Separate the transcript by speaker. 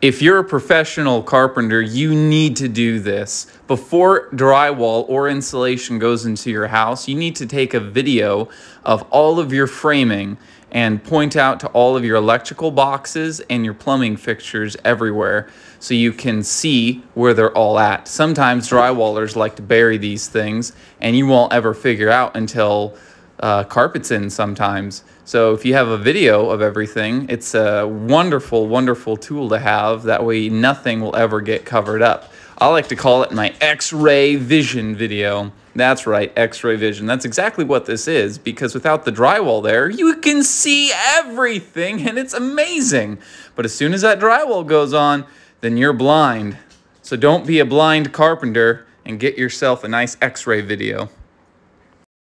Speaker 1: If you're a professional carpenter, you need to do this. Before drywall or insulation goes into your house, you need to take a video of all of your framing and point out to all of your electrical boxes and your plumbing fixtures everywhere so you can see where they're all at. Sometimes drywallers like to bury these things and you won't ever figure out until uh, carpets in sometimes. So if you have a video of everything, it's a wonderful, wonderful tool to have. That way nothing will ever get covered up. I like to call it my X-ray vision video. That's right, X-ray vision. That's exactly what this is because without the drywall there, you can see everything and it's amazing. But as soon as that drywall goes on, then you're blind. So don't be a blind carpenter and get yourself a nice X-ray video.